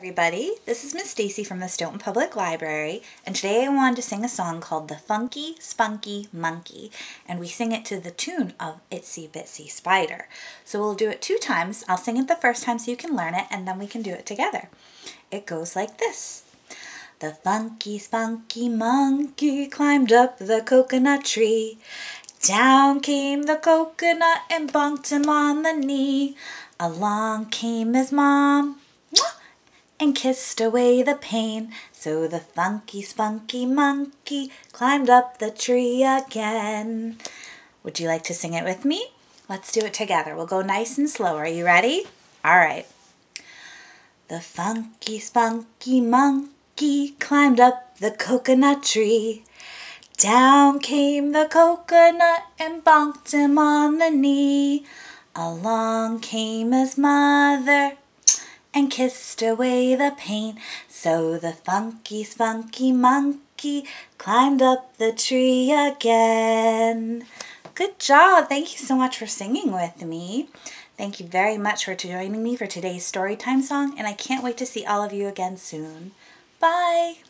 everybody, this is Miss Stacey from the Stoughton Public Library and today I wanted to sing a song called The Funky Spunky Monkey and we sing it to the tune of Itsy Bitsy Spider. So we'll do it two times. I'll sing it the first time so you can learn it and then we can do it together. It goes like this. The funky spunky monkey climbed up the coconut tree. Down came the coconut and bumped him on the knee. Along came his mom and kissed away the pain. So the funky spunky monkey climbed up the tree again. Would you like to sing it with me? Let's do it together. We'll go nice and slow. Are you ready? All right. The funky spunky monkey climbed up the coconut tree. Down came the coconut and bonked him on the knee. Along came his mother kissed away the pain. So the funky spunky monkey climbed up the tree again. Good job. Thank you so much for singing with me. Thank you very much for joining me for today's storytime song, and I can't wait to see all of you again soon. Bye.